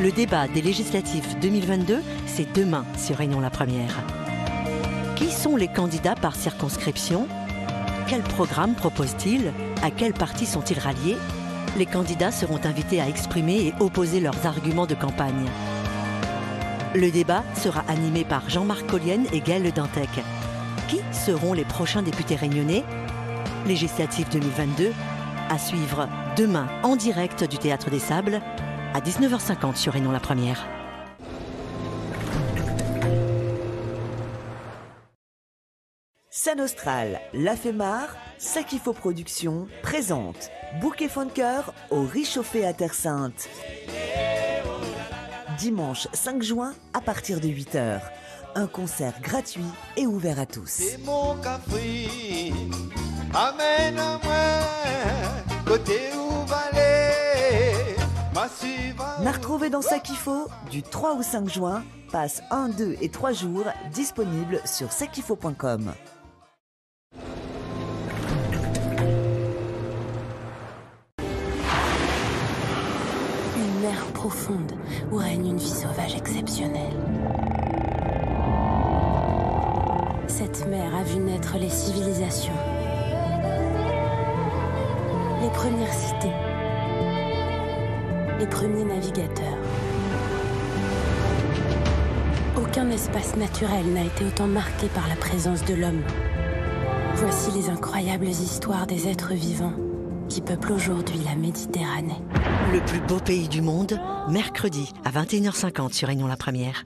Le débat des législatives 2022, c'est demain sur Réunion la Première. Qui sont les candidats par circonscription? Quel programme proposent-ils À quel parti sont-ils ralliés? Les candidats seront invités à exprimer et opposer leurs arguments de campagne. Le débat sera animé par Jean-Marc Collienne et Gaël Le Dantec. Qui seront les prochains députés réunionnais? Législative 2022, à suivre demain en direct du Théâtre des Sables à 19h50 sur Réunion la Première. San Austral, La Fémar, Sakifo Productions présente Bouquet Funker au Réchauffé à Terre Sainte. Dimanche 5 juin à partir de 8h. Un concert gratuit et ouvert à tous. C'est mon café, amène-moi côté où retrouvé dans Sakifo du 3 au 5 juin, passe 1, 2 et 3 jours, disponible sur sakifo.com. Une mer profonde où règne une vie sauvage exceptionnelle. Cette mer a vu naître les civilisations, les premières cités, les premiers navigateurs. Aucun espace naturel n'a été autant marqué par la présence de l'homme. Voici les incroyables histoires des êtres vivants qui peuplent aujourd'hui la Méditerranée. Le plus beau pays du monde, mercredi à 21h50 sur Réunion la Première.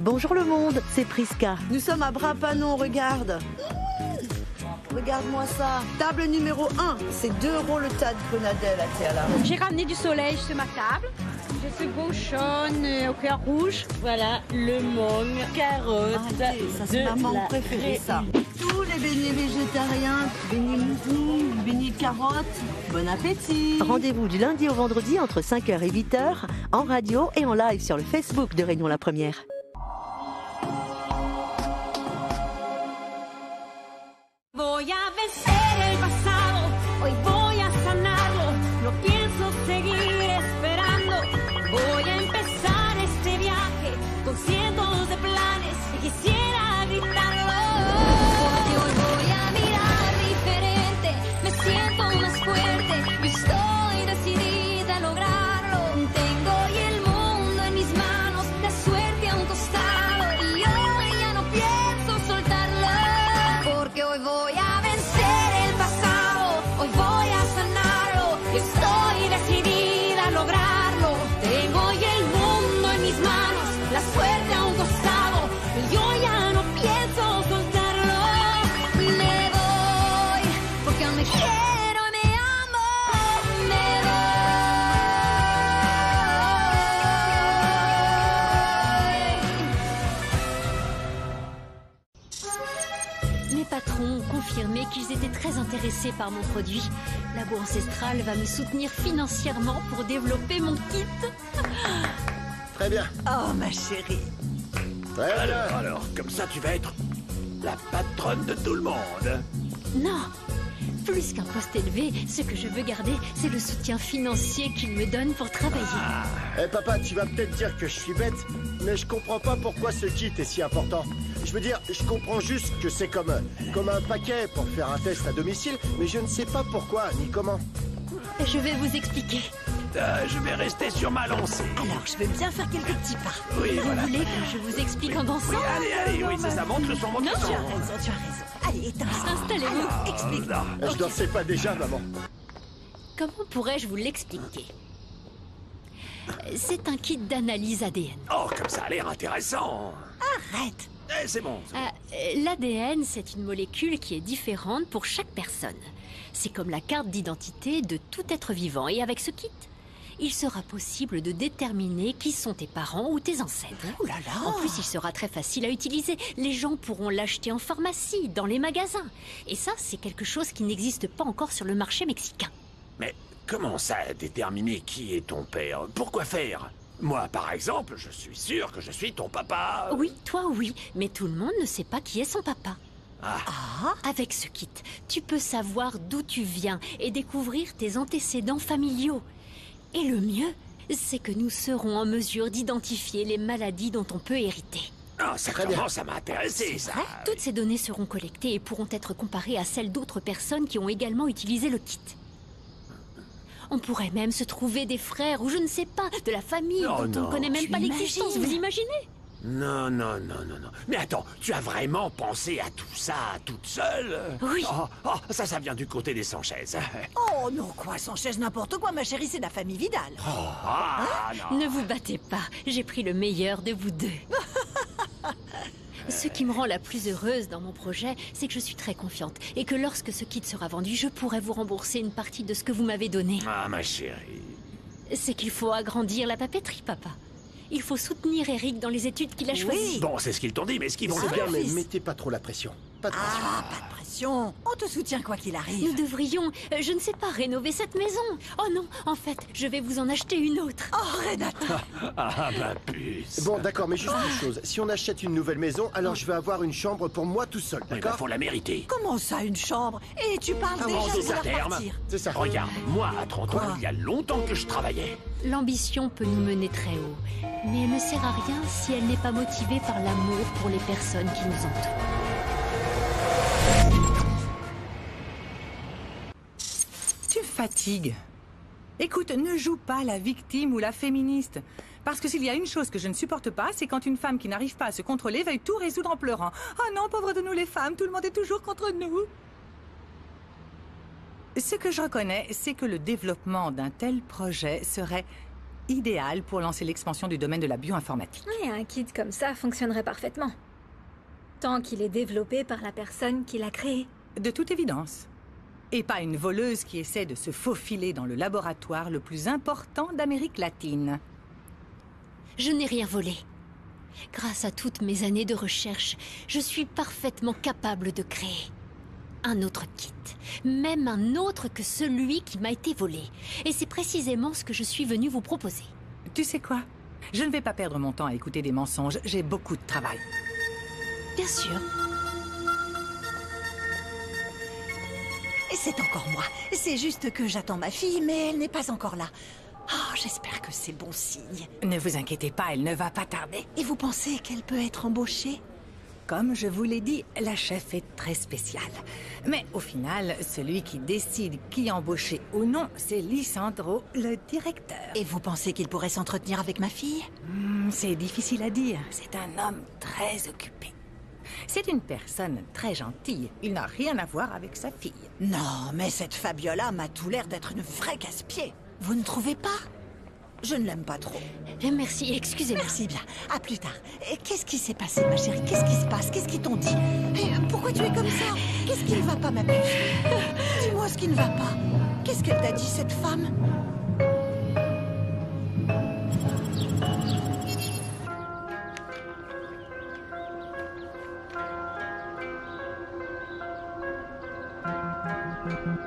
Bonjour le monde, c'est Prisca. Nous sommes à Brapanon, regarde. Regarde-moi ça. Table numéro 1, c'est 2 euros le tas de grenadelles à terre J'ai ramené du soleil sur ma table. J'ai ce gauchonne euh, au cœur rouge. Voilà, le môme, carotte. Arrêtez, ça c'est ma mangue préférée ça. Tous les beignets végétariens, beignets mouton, beignets carottes. Bon appétit. Rendez-vous du lundi au vendredi entre 5h et 8h en radio et en live sur le Facebook de Réunion la Première. Très intéressés par mon produit. Labo Ancestral va me soutenir financièrement pour développer mon kit. Très bien. Oh ma chérie. Ouais, voilà. Alors, alors, comme ça, tu vas être la patronne de tout le monde. Non Plus qu'un poste élevé, ce que je veux garder, c'est le soutien financier qu'ils me donnent pour travailler. Eh papa, tu vas peut-être dire que je suis bête, mais je comprends pas pourquoi ce kit est si important. Je veux dire, je comprends juste que c'est comme, comme un paquet pour faire un test à domicile, mais je ne sais pas pourquoi ni comment. Je vais vous expliquer. Euh, je vais rester sur ma lancée. Alors je vais bien faire quelques petits pas. Oui, Vous voilà. voulez que je vous explique en dansant Oui, allez, allez, oui, c'est ça. Montre le son, montre le Tu as son. raison, tu as raison. Allez, éteins. Installez-vous. Ah, Explique. non. Je dansais pas déjà, maman. Comment pourrais-je vous l'expliquer? C'est un kit d'analyse ADN. Oh, comme ça a l'air intéressant. Arrête. Eh, c'est bon. c'est bon. Euh, L'ADN, c'est une molécule qui est différente pour chaque personne. C'est comme la carte d'identité de tout être vivant. Et avec ce kit, il sera possible de déterminer qui sont tes parents ou tes ancêtres. Ouh là là. En plus, il sera très facile à utiliser. Les gens pourront l'acheter en pharmacie, dans les magasins. Et ça, c'est quelque chose qui n'existe pas encore sur le marché mexicain. Mais comment ça déterminer qui est ton père? Pourquoi faire? Moi, par exemple, je suis sûr que je suis ton papa. Oui, toi oui, mais tout le monde ne sait pas qui est son papa. Ah, Avec ce kit, tu peux savoir d'où tu viens et découvrir tes antécédents familiaux. Et le mieux, c'est que nous serons en mesure d'identifier les maladies dont on peut hériter. Ah, ça commence à m'intéresser, ça. Toutes ces données seront collectées et pourront être comparées à celles d'autres personnes qui ont également utilisé le kit. On pourrait même se trouver des frères ou je ne sais pas, de la famille Oh dont on non. ne connaît même Tu pas l'existence. Vous imaginez? Non, non, non, non, non. Mais attends, tu as vraiment pensé à tout ça toute seule? Oui. Oh, oh, ça, ça vient du côté des Sanchez. Oh non, quoi, sans chaise n'importe quoi, ma chérie, c'est la famille Vidal. Ah, non. Ne vous battez pas, j'ai pris le meilleur de vous deux. Ce qui me rend la plus heureuse dans mon projet, c'est que je suis très confiante et que lorsque ce kit sera vendu, je pourrai vous rembourser une partie de ce que vous m'avez donné. Ah, ma chérie. C'est qu'il faut agrandir la papeterie, papa. Il faut soutenir Eric dans les études qu'il a choisies. Bon, c'est ce qu'ils t'ont dit, mais est-ce qu'ils vont le bien, faire mais mettez pas trop la pression. Pas de pression. Ah, pas de pression. On te soutient quoi qu'il arrive. Nous devrions, euh, je ne sais pas, rénover cette maison. Oh non, en fait, je vais vous en acheter une autre. Oh, Renata Ah, ma puce. Bon, d'accord, mais juste une chose. Si on achète une nouvelle maison, alors je vais avoir une chambre pour moi tout seul, Eh ben, d'accord faut la mériter. Comment ça, une chambre? Et tu parles En déjà de d'autres vouloir termes, partir C'est ça. regarde, moi, à 30 ans, il y a longtemps que je travaillais. L'ambition peut nous mener très haut, mais elle ne sert à rien si elle n'est pas motivée par l'amour pour les personnes qui nous entourent. Fatigues. Écoute, ne joue pas la victime ou la féministe. Parce que s'il y a une chose que je ne supporte pas, c'est quand une femme qui n'arrive pas à se contrôler veuille tout résoudre en pleurant. Oh non, pauvre de nous les femmes, tout le monde est toujours contre nous. Ce que je reconnais, c'est que le développement d'un tel projet serait idéal pour lancer l'expansion du domaine de la bioinformatique. Et un kit comme ça fonctionnerait parfaitement. Tant qu'il est développé par la personne qui l'a créé. De toute évidence. Et pas une voleuse qui essaie de se faufiler dans le laboratoire le plus important d'Amérique latine. Je n'ai rien volé. Grâce à toutes mes années de recherche, je suis parfaitement capable de créer un autre kit, même un autre que celui qui m'a été volé. Et c'est précisément ce que je suis venu vous proposer. Tu sais quoi? Je ne vais pas perdre mon temps à écouter des mensonges, j'ai beaucoup de travail. Bien sûr. C'est encore moi. C'est juste que j'attends ma fille, mais elle n'est pas encore là. Oh, j'espère que c'est bon signe. Ne vous inquiétez pas, elle ne va pas tarder. Et vous pensez qu'elle peut être embauchée? Comme je vous l'ai dit, la chef est très spéciale. Mais au final, celui qui décide qui embaucher ou non, c'est Lisandro, le directeur. Et vous pensez qu'il pourrait s'entretenir avec ma fille? Hmm, C'est difficile à dire. C'est un homme très occupé. C'est une personne très gentille. Il n'a rien à voir avec sa fille. Non, mais cette Fabiola m'a tout l'air d'être une vraie casse-pied. Vous ne trouvez pas? Je ne l'aime pas trop. Eh, Merci, excusez-moi. Merci bien. À plus tard. Qu'est-ce qui s'est passé, ma chérie? Qu'est-ce qui se passe? Qu'est-ce qu'ils t'ont dit? Et Pourquoi tu es comme ça? Qu'est-ce qui ne va pas, ma puce Dis-moi ce qui ne va pas. Qu'est-ce qu'elle t'a dit, cette femme?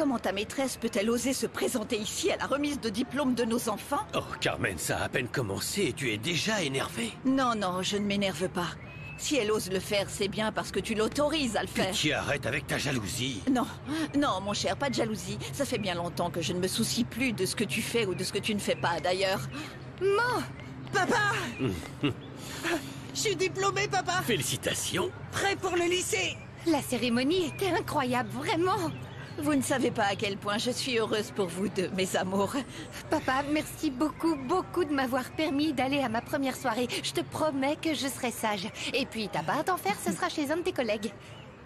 Comment ta maîtresse peut-elle oser se présenter ici à la remise de diplôme de nos enfants Oh, Carmen, ça a à peine commencé et tu es déjà énervé. Non, non, je ne m'énerve pas. Si elle ose le faire, c'est bien parce que tu l'autorises à le faire. Pitié, arrête avec ta jalousie. Non, non, mon cher, pas de jalousie. Ça fait bien longtemps que je ne me soucie plus de ce que tu fais ou de ce que tu ne fais pas, d'ailleurs. Maman Papa Je suis diplômée, papa Félicitations. Prêt pour le lycée La cérémonie était incroyable, vraiment. Vous ne savez pas à quel point je suis heureuse pour vous deux, mes amours. Papa, merci beaucoup, beaucoup de m'avoir permis d'aller à ma première soirée. Je te promets que je serai sage. Et puis, t'as pas à t'en faire, ce sera chez un de tes collègues.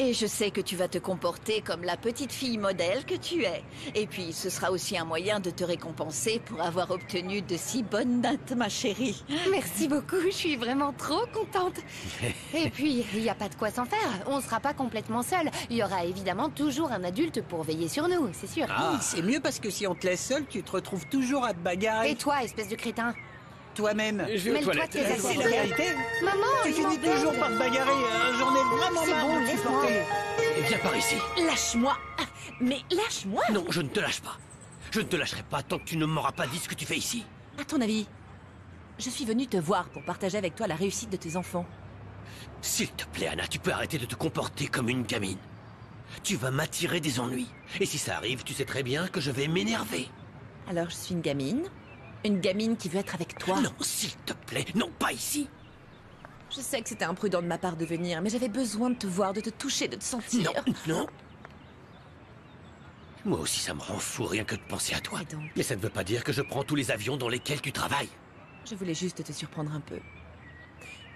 Et je sais que tu vas te comporter comme la petite fille modèle que tu es. Et puis, ce sera aussi un moyen de te récompenser pour avoir obtenu de si bonnes notes, ma chérie. Merci beaucoup, je suis vraiment trop contente. Et puis, il n'y a pas de quoi s'en faire. On sera pas complètement seul. Il y aura évidemment toujours un adulte pour veiller sur nous, c'est sûr. Oui, C'est mieux parce que si on te laisse seul, tu te retrouves toujours à te bagarrer. Et toi, espèce de crétin? Toi-même. Je vais aux toilettes. C'est la réalité. Maman, Tu finis toujours par te bagarrer. hein. J'en ai vraiment marre bon, de supporter. Viens par ici. Lâche-moi Mais lâche-moi Non, je ne te lâche pas. Je ne te lâcherai pas tant que tu ne m'auras pas dit ce que tu fais ici. À ton avis, je suis venue te voir pour partager avec toi la réussite de tes enfants. S'il te plaît, Anna, tu peux arrêter de te comporter comme une gamine. Tu vas m'attirer des ennuis. Et si ça arrive, tu sais très bien que je vais m'énerver. Alors je suis une gamine Une gamine qui veut être avec toi Non, s'il te plaît, non, pas ici. Je sais que c'était imprudent de ma part de venir, mais j'avais besoin de te voir, de te toucher, de te sentir. Non, non. Moi aussi, ça me rend fou rien que de penser à toi. Mais ça ne veut pas dire que je prends tous les avions dans lesquels tu travailles. Je voulais juste te surprendre un peu.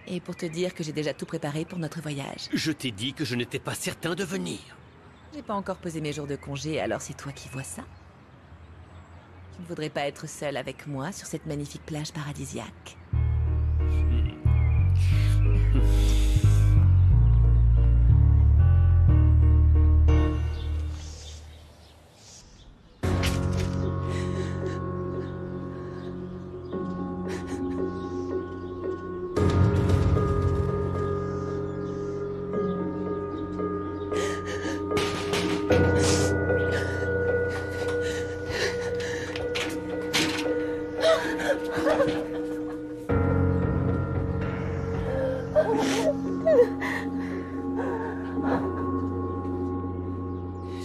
Et pour te dire que j'ai déjà tout préparé pour notre voyage. Je t'ai dit que je n'étais pas certain de venir. J'ai pas encore posé mes jours de congé, alors c'est toi qui vois ça. Tu ne voudrais pas être seule avec moi sur cette magnifique plage paradisiaque.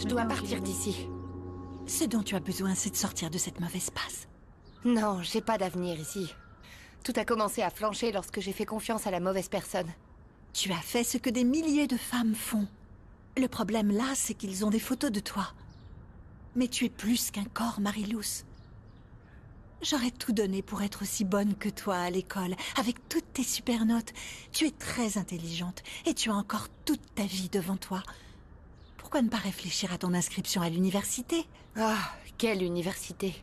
Je dois partir d'ici. Ce dont tu as besoin, c'est de sortir de cette mauvaise passe. Non, j'ai pas d'avenir ici. Tout a commencé à flancher lorsque j'ai fait confiance à la mauvaise personne. Tu as fait ce que des milliers de femmes font. Le problème là, c'est qu'ils ont des photos de toi. Mais tu es plus qu'un corps, Marilous. J'aurais tout donné pour être aussi bonne que toi à l'école, avec toutes tes super notes. Tu es très intelligente et tu as encore toute ta vie devant toi. Pourquoi ne pas réfléchir à ton inscription à l'université? Ah, quelle université?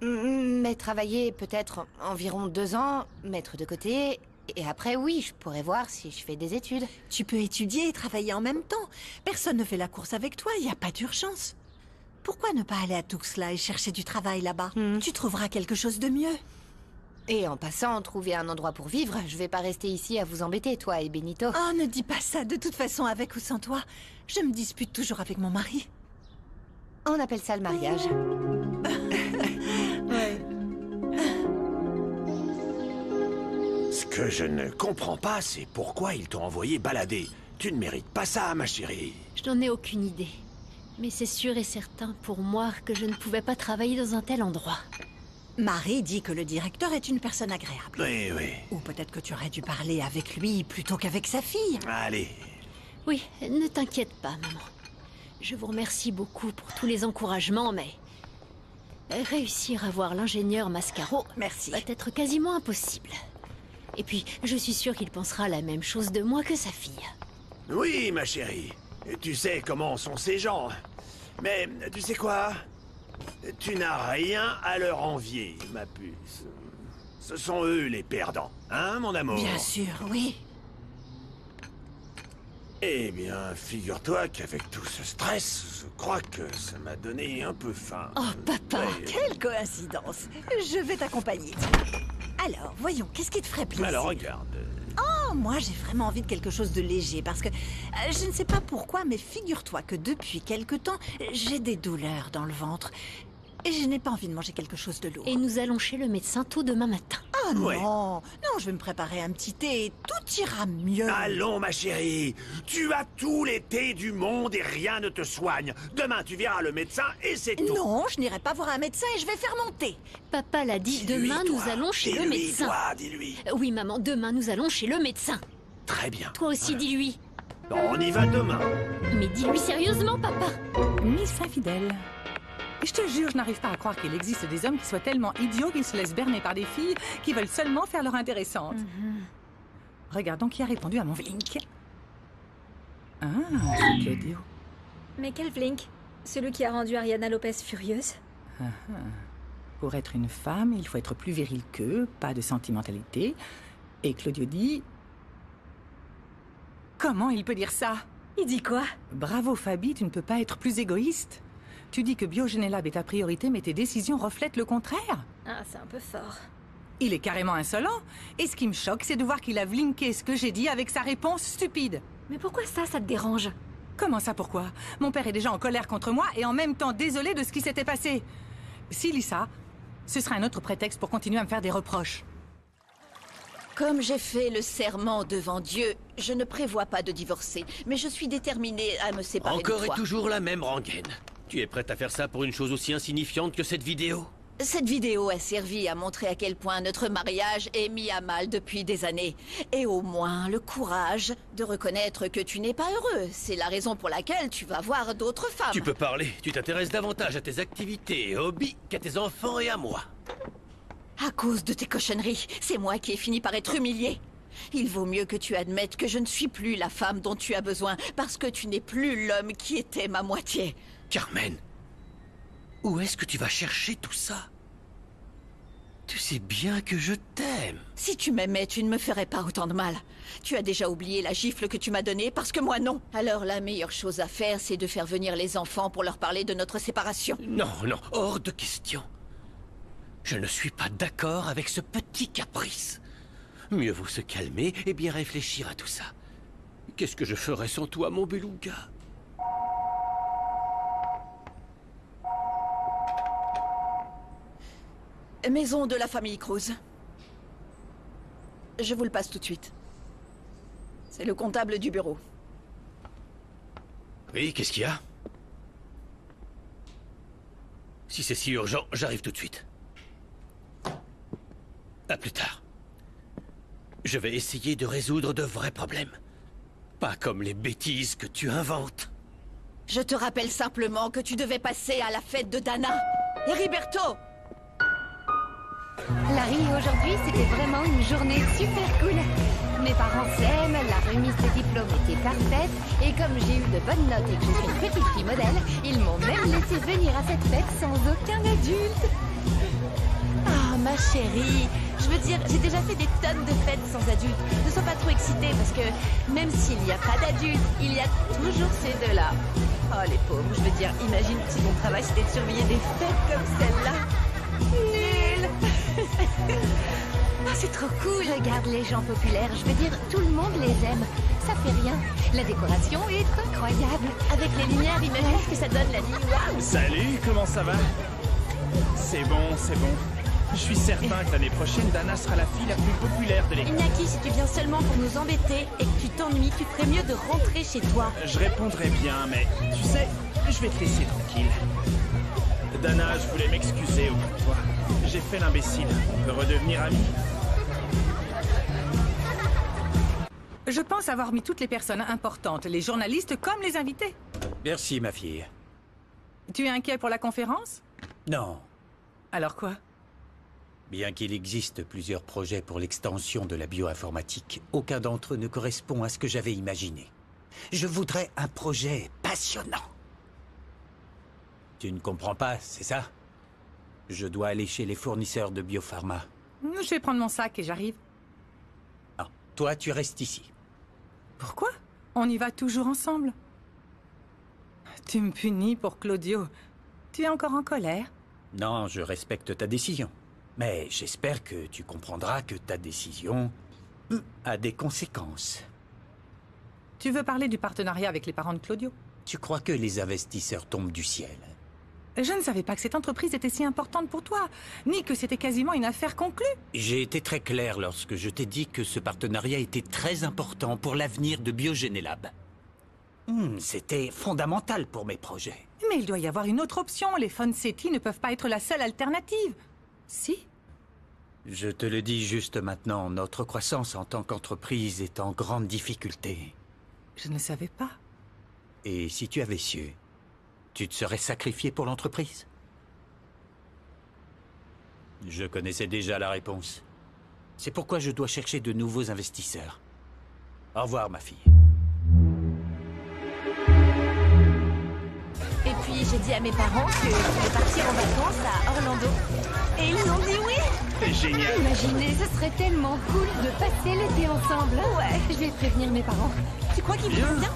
Mais travailler peut-être environ deux ans, mettre de côté, et après oui, je pourrais voir si je fais des études. Tu peux étudier et travailler en même temps. Personne ne fait la course avec toi, il n'y a pas d'urgence. Pourquoi ne pas aller à Tuxla et chercher du travail là-bas? Tu trouveras quelque chose de mieux. Et en passant, trouver un endroit pour vivre, je vais pas rester ici à vous embêter, toi et Benito. Oh, ne dis pas ça. De toute façon, avec ou sans toi, je me dispute toujours avec mon mari. On appelle ça le mariage. Ce que je ne comprends pas, c'est pourquoi ils t'ont envoyé balader. Tu ne mérites pas ça, ma chérie. Je n'en ai aucune idée. Mais c'est sûr et certain pour moi que je ne pouvais pas travailler dans un tel endroit. Marie dit que le directeur est une personne agréable. Oui, oui. Ou peut-être que tu aurais dû parler avec lui plutôt qu'avec sa fille. Allez. Oui, ne t'inquiète pas, maman. Je vous remercie beaucoup pour tous les encouragements, mais réussir à voir l'ingénieur Mascaro Merci. va être quasiment impossible. Et puis, je suis sûre qu'il pensera la même chose de moi que sa fille. Oui, ma chérie. Tu sais comment sont ces gens. Mais tu sais quoi? Tu n'as rien à leur envier, ma puce. Ce sont eux les perdants, hein, mon amour? Bien sûr, oui. Eh bien, figure-toi qu'avec tout ce stress, je crois que ça m'a donné un peu faim. Oh, papa, quelle coïncidence. Je vais t'accompagner. Alors, voyons, qu'est-ce qui te ferait plaisir? Alors regarde. Moi, j'ai vraiment envie de quelque chose de léger? Parce que euh, je ne sais pas pourquoi, mais figure-toi que depuis quelque temps, j'ai des douleurs dans le ventre. Et je n'ai pas envie de manger quelque chose de lourd. Et nous allons chez le médecin tôt demain matin. Oh non Non, je vais me préparer un petit thé et tout ira mieux. Allons, ma chérie. Tu as tous les thés du monde et rien ne te soigne. Demain, tu verras le médecin et c'est tout. Non, je n'irai pas voir un médecin et je vais faire mon thé. Papa l'a dit, demain nous allons chez le Dis-lui, médecin. toi, dis-lui. Euh, Oui, maman, demain nous allons chez le médecin. Très bien. Toi aussi, dis-lui. On y va demain. Mais dis-lui sérieusement, papa. Miss infidèle. Et je te jure, je n'arrive pas à croire qu'il existe des hommes qui soient tellement idiots qu'ils se laissent berner par des filles qui veulent seulement faire leur intéressante. Regardons qui a répondu à mon Vlink. Ah, Claudio. Mais quel Vlink Celui qui a rendu Ariana Lopez furieuse? Ah, ah. Pour être une femme, il faut être plus viril qu'eux, pas de sentimentalité. Et Claudio dit... Comment il peut dire ça? Il dit quoi? Bravo Fabi, tu ne peux pas être plus égoïste. Tu dis que Biogénélab est ta priorité, mais tes décisions reflètent le contraire. Ah, c'est un peu fort. Il est carrément insolent. Et ce qui me choque, c'est de voir qu'il a vlinké ce que j'ai dit avec sa réponse stupide. Mais pourquoi ça, ça te dérange? Comment ça, pourquoi? Mon père est déjà en colère contre moi et en même temps désolé de ce qui s'était passé. S'il lit ça, ce sera un autre prétexte pour continuer à me faire des reproches. Comme j'ai fait le serment devant Dieu, je ne prévois pas de divorcer, mais je suis déterminée à me séparer Encore de et toi. toujours la même rengaine. Tu es prête à faire ça pour une chose aussi insignifiante que cette vidéo? Cette vidéo a servi à montrer à quel point notre mariage est mis à mal depuis des années. Et au moins le courage de reconnaître que tu n'es pas heureux. C'est la raison pour laquelle tu vas voir d'autres femmes. Tu peux parler. Tu t'intéresses davantage à tes activités et hobbies qu'à tes enfants et à moi. À cause de tes cochonneries, c'est moi qui ai fini par être humiliée. Il vaut mieux que tu admettes que je ne suis plus la femme dont tu as besoin, parce que tu n'es plus l'homme qui était ma moitié. Carmen, où est-ce que tu vas chercher tout ça? Tu sais bien que je t'aime. Si tu m'aimais, tu ne me ferais pas autant de mal. Tu as déjà oublié la gifle que tu m'as donnée, parce que moi non. Alors la meilleure chose à faire, c'est de faire venir les enfants pour leur parler de notre séparation. Non, non, hors de question. Je ne suis pas d'accord avec ce petit caprice. Mieux vaut se calmer et bien réfléchir à tout ça. Qu'est-ce que je ferais sans toi, mon beluga? Maison de la famille Cruz. Je vous le passe tout de suite. C'est le comptable du bureau. Oui, qu'est-ce qu'il y a? Si c'est si urgent, j'arrive tout de suite. À plus tard. Je vais essayer de résoudre de vrais problèmes. Pas comme les bêtises que tu inventes. Je te rappelle simplement que tu devais passer à la fête de Dana. Heriberto Larry, aujourd'hui, c'était vraiment une journée super cool. Mes parents s'aiment, la remise de diplôme était parfaite, et comme j'ai eu de bonnes notes et que je suis une petite fille modèle, ils m'ont même laissé venir à cette fête sans aucun adulte. Ah, ma chérie, je veux dire, j'ai déjà fait des tonnes de fêtes sans adultes. Ne sois pas trop excitée parce que même s'il n'y a pas d'adultes, il y a toujours ces deux-là. Oh, les pauvres, je veux dire, imagine si mon travail c'était de surveiller des fêtes comme celle-là. C'est trop cool, regarde les gens populaires. Je veux dire, tout le monde les aime. Ça fait rien. La décoration est incroyable. Avec les lumières, imagine ce que ça donne la nuit. Waouh Salut, comment ça va? C'est bon, c'est bon. Je suis certain que l'année prochaine, Dana sera la fille la plus populaire de l'école. Iñaki, si tu viens seulement pour nous embêter et que tu t'ennuies, tu ferais mieux de rentrer chez toi. Je répondrai bien, mais tu sais, je vais te laisser tranquille. Dana, je voulais m'excuser auprès de toi. J'ai fait l'imbécile. On peut redevenir amis Je pense avoir mis toutes les personnes importantes, les journalistes comme les invités. Merci, ma fille. Tu es inquiet pour la conférence? Non. Alors quoi? Bien qu'il existe plusieurs projets pour l'extension de la bioinformatique, aucun d'entre eux ne correspond à ce que j'avais imaginé. Je voudrais un projet passionnant. Tu ne comprends pas, c'est ça? Je dois aller chez les fournisseurs de biopharma. Je vais prendre mon sac et j'arrive. Toi, tu restes ici. Pourquoi? On y va toujours ensemble. Tu me punis pour Claudio. Tu es encore en colère? Non, je respecte ta décision. Mais j'espère que tu comprendras que ta décision a des conséquences. Tu veux parler du partenariat avec les parents de Claudio? Tu crois que les investisseurs tombent du ciel? Je ne savais pas que cette entreprise était si importante pour toi, ni que c'était quasiment une affaire conclue. J'ai été très clair lorsque je t'ai dit que ce partenariat était très important pour l'avenir de Biogénélab. Hmm, C'était fondamental pour mes projets. Mais il doit y avoir une autre option. Les Fonsetti ne peuvent pas être la seule alternative. Si Je te le dis juste maintenant, notre croissance en tant qu'entreprise est en grande difficulté. Je ne savais pas. Et si tu avais su, tu te serais sacrifié pour l'entreprise? Je connaissais déjà la réponse. C'est pourquoi je dois chercher de nouveaux investisseurs. Au revoir, ma fille. Et puis j'ai dit à mes parents que je voulais partir en vacances à Orlando. Et ils ont dit oui C'est génial. Imaginez, ce serait tellement cool de passer l'été ensemble. Ouais, Je vais prévenir mes parents. Tu crois qu'ils vont bien?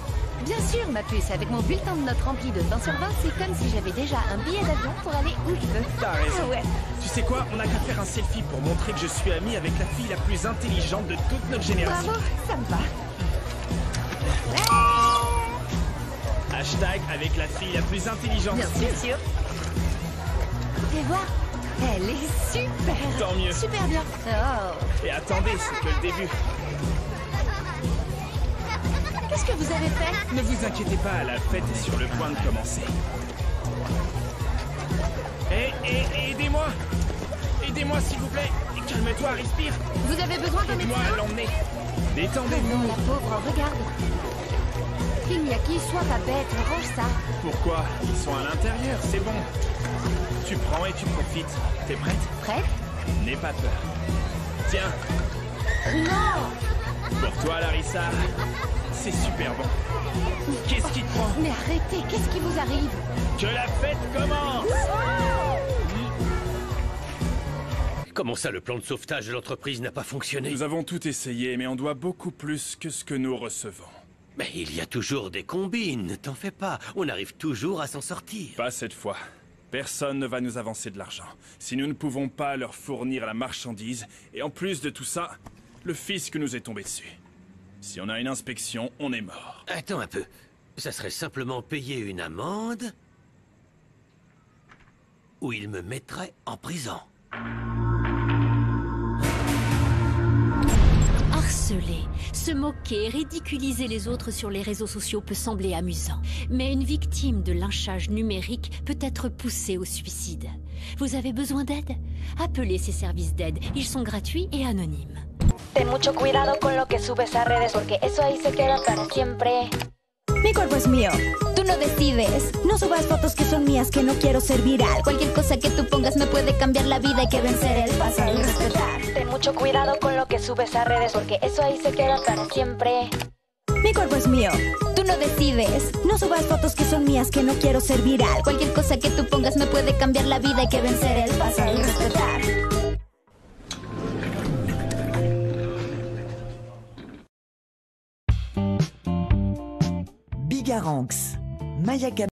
Bien sûr, ma puce, avec mon bulletin de notes rempli de 20 sur 20, c'est comme si j'avais déjà un billet d'avion pour aller où je veux. T'as raison. Ah ouais. Tu sais quoi On a qu'à faire un selfie pour montrer que je suis ami avec la fille la plus intelligente de toute notre génération. Bravo, ça me va. Hashtag avec la fille la plus intelligente. Bien sûr. Et voir, elle est super. Tant mieux. Super bien. Oh. Et attendez, c'est que le début. Que vous avez fait Ne vous inquiétez pas, la fête est sur le point de commencer. Hé, hé, aidez-moi Aidez-moi s'il vous plaît Calme-toi, respire Vous avez besoin d'un Aide-moi médecin à l'emmener Détendez-vous la pauvre, regarde. Kinyaki, sois pas bête, range ça. Pourquoi? Ils sont à l'intérieur, c'est bon. Tu prends et tu profites. T'es prête? Prête N'aie pas peur. Tiens, Non pour toi Larissa, c'est super bon. Qu'est-ce qui te prend Mais arrêtez, qu'est-ce qui vous arrive Que la fête commence Comment ça, le plan de sauvetage de l'entreprise n'a pas fonctionné Nous avons tout essayé, mais on doit beaucoup plus que ce que nous recevons. Mais il y a toujours des combines, ne t'en fais pas. On arrive toujours à s'en sortir. Pas cette fois. Personne ne va nous avancer de l'argent. Si nous ne pouvons pas leur fournir la marchandise, et en plus de tout ça, le fisc nous est tombé dessus. Si on a une inspection, on est mort. Attends un peu. Ça serait simplement payer une amende ou il me mettrait en prison. Harceler, se moquer, ridiculiser les autres sur les réseaux sociaux peut sembler amusant. Mais une victime de lynchage numérique peut être poussée au suicide. Vous avez besoin d'aide? Appelez ces services d'aide. Ils sont gratuits et anonymes. Ten mucho cuidado con lo que subes a redes porque eso ahí se queda para siempre. Mi cuerpo es mío. Tú no decides. No subas fotos que son mías que no quiero ser viral. Cualquier cosa que tú pongas me puede cambiar la vida. Hay que vencer el pasado y respetar. Ten mucho cuidado con lo que subes a redes porque eso ahí se queda para siempre. Mi cuerpo es mío. Tú no decides. No subas fotos que son mías que no quiero ser viral. Cualquier cosa que tú pongas me puede cambiar la vida. Hay que vencer el pasado y respetar. Bigaranx, Maya